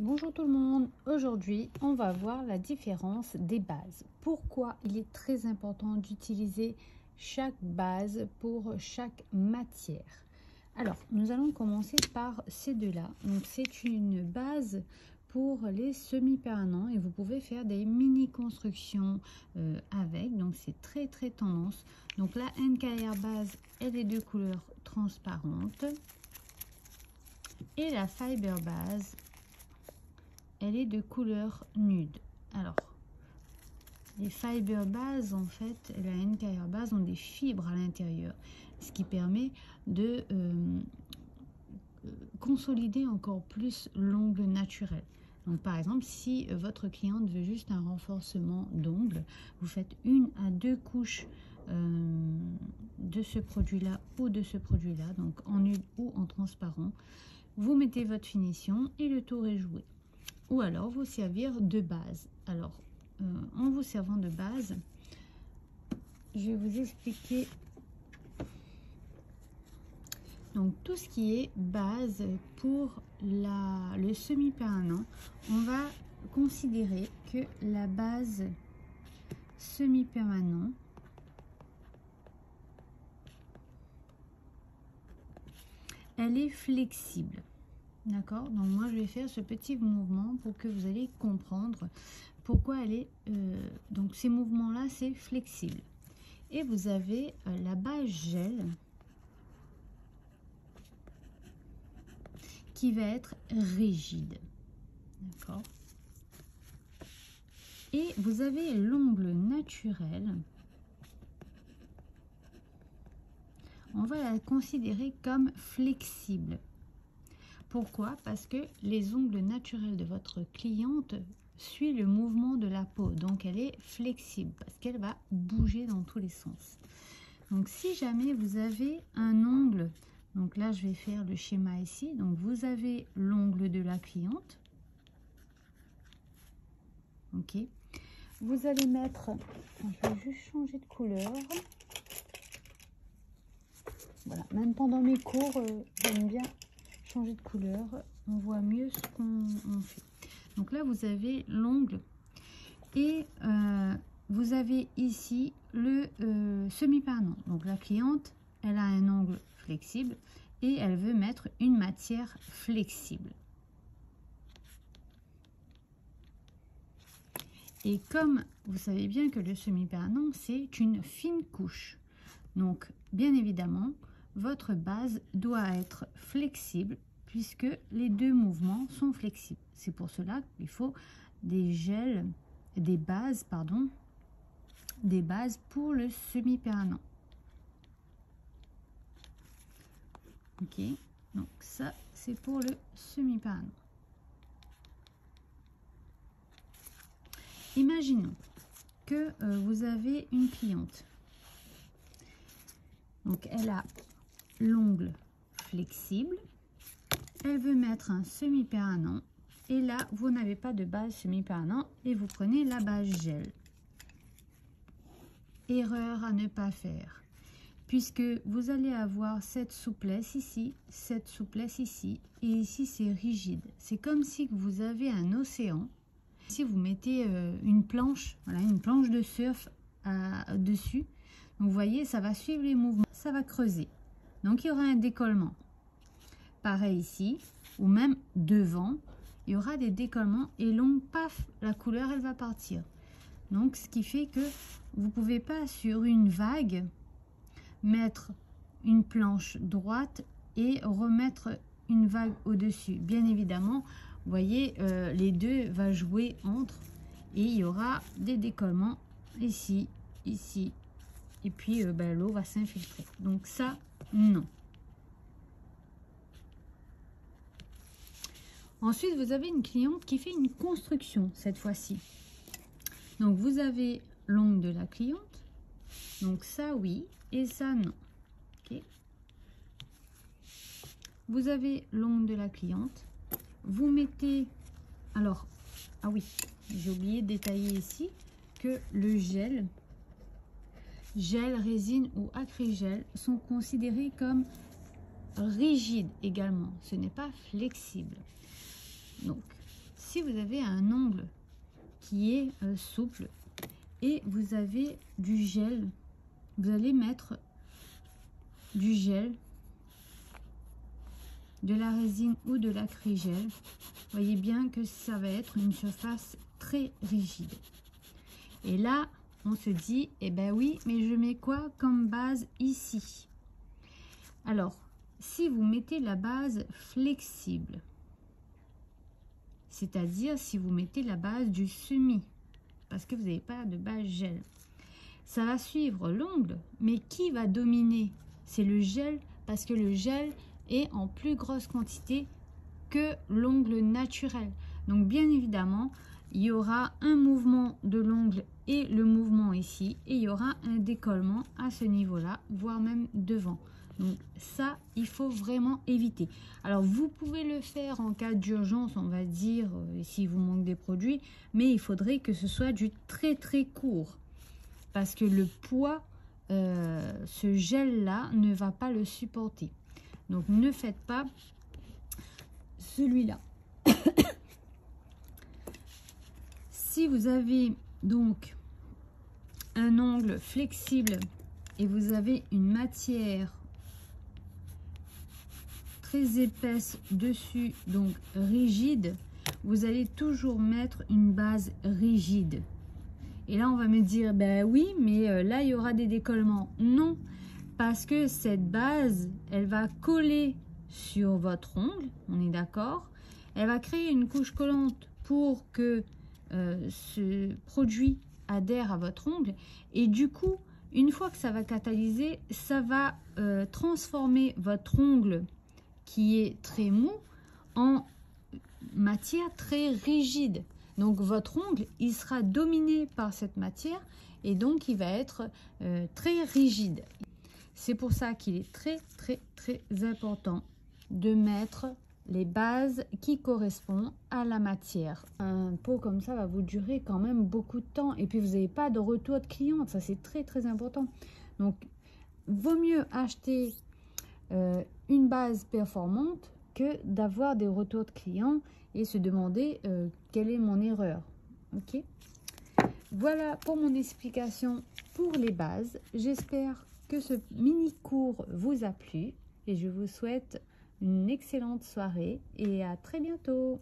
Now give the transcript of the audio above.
Bonjour tout le monde, aujourd'hui on va voir la différence des bases. Pourquoi il est très important d'utiliser chaque base pour chaque matière? Alors nous allons commencer par ces deux-là. Donc c'est une base pour les semi-permanents et vous pouvez faire des mini constructions euh, avec. Donc c'est très très tendance. Donc la NKR base elle est de couleur transparente et la fiber base elle est de couleur nude. Alors, les fiber base, en fait, la NKR base ont des fibres à l'intérieur, ce qui permet de euh, consolider encore plus l'ongle naturel. Donc, par exemple, si votre cliente veut juste un renforcement d'ongle, vous faites une à deux couches euh, de ce produit-là ou de ce produit-là, donc en nude ou en transparent. Vous mettez votre finition et le tour est joué ou alors vous servir de base. Alors, euh, en vous servant de base, je vais vous expliquer donc tout ce qui est base pour la, le semi-permanent. On va considérer que la base semi-permanent elle est flexible. D'accord Donc moi, je vais faire ce petit mouvement pour que vous allez comprendre pourquoi elle est... Euh, donc ces mouvements-là, c'est flexible. Et vous avez euh, la base gel qui va être rigide. D'accord Et vous avez l'ongle naturel. On va la considérer comme flexible. Pourquoi? Parce que les ongles naturels de votre cliente suivent le mouvement de la peau. Donc, elle est flexible parce qu'elle va bouger dans tous les sens. Donc, si jamais vous avez un ongle, donc là, je vais faire le schéma ici. Donc, vous avez l'ongle de la cliente. Ok. Vous allez mettre, je vais juste changer de couleur. Voilà, même pendant mes cours, euh, j'aime bien de couleur, on voit mieux ce qu'on fait. Donc là, vous avez l'ongle et euh, vous avez ici le euh, semi-permanent. Donc la cliente, elle a un ongle flexible et elle veut mettre une matière flexible. Et comme vous savez bien que le semi-permanent, c'est une fine couche. Donc, bien évidemment, votre base doit être flexible puisque les deux mouvements sont flexibles. C'est pour cela qu'il faut des gels, des bases, pardon, des bases pour le semi-permanent. Ok, donc ça c'est pour le semi-permanent. Imaginons que euh, vous avez une cliente. Donc elle a l'ongle flexible. Elle veut mettre un semi-permanent. Et là, vous n'avez pas de base semi-permanent et vous prenez la base gel. Erreur à ne pas faire. Puisque vous allez avoir cette souplesse ici, cette souplesse ici, et ici c'est rigide. C'est comme si vous avez un océan. Si vous mettez euh, une planche, voilà, une planche de surf à, dessus, vous voyez, ça va suivre les mouvements, ça va creuser. Donc, il y aura un décollement. Pareil ici, ou même devant, il y aura des décollements et long, paf, la couleur, elle va partir. Donc, ce qui fait que vous ne pouvez pas, sur une vague, mettre une planche droite et remettre une vague au-dessus. Bien évidemment, vous voyez, euh, les deux vont jouer entre et il y aura des décollements ici, ici, et puis euh, ben, l'eau va s'infiltrer. Donc ça, non. Ensuite, vous avez une cliente qui fait une construction cette fois-ci. Donc, vous avez l'ongle de la cliente. Donc, ça, oui. Et ça, non. Vous avez l'ongle de la cliente. Vous mettez... Alors, ah oui, j'ai oublié de détailler ici que le gel gel, résine ou acrygel sont considérés comme rigides également. Ce n'est pas flexible. Donc, si vous avez un ongle qui est euh, souple et vous avez du gel, vous allez mettre du gel, de la résine ou de l'acrygel. Voyez bien que ça va être une surface très rigide. Et là, on se dit, eh ben oui, mais je mets quoi comme base ici? Alors, si vous mettez la base flexible, c'est-à-dire si vous mettez la base du semi, parce que vous n'avez pas de base gel, ça va suivre l'ongle, mais qui va dominer? C'est le gel, parce que le gel est en plus grosse quantité que l'ongle naturel. Donc bien évidemment, il y aura un mouvement de l'ongle et le mouvement ici et il y aura un décollement à ce niveau là voire même devant. Donc ça il faut vraiment éviter. Alors vous pouvez le faire en cas d'urgence on va dire euh, si vous manque des produits mais il faudrait que ce soit du très très court. Parce que le poids euh, ce gel là ne va pas le supporter. Donc ne faites pas celui là si vous avez donc un ongle flexible et vous avez une matière très épaisse dessus, donc rigide, vous allez toujours mettre une base rigide. Et là, on va me dire, ben oui, mais euh, là, il y aura des décollements. Non, parce que cette base, elle va coller sur votre ongle, on est d'accord Elle va créer une couche collante pour que euh, ce produit adhère à votre ongle. Et du coup une fois que ça va catalyser ça va euh, transformer votre ongle qui est très mou en matière très rigide. Donc votre ongle il sera dominé par cette matière et donc il va être euh, très rigide. C'est pour ça qu'il est très très très important de mettre les bases qui correspondent à la matière. Un pot comme ça va vous durer quand même beaucoup de temps et puis vous n'avez pas de retour de client, ça c'est très très important. Donc vaut mieux acheter euh, une base performante que d'avoir des retours de clients et se demander euh, quelle est mon erreur. Voilà pour mon explication pour les bases. J'espère que ce mini cours vous a plu et je vous souhaite une excellente soirée et à très bientôt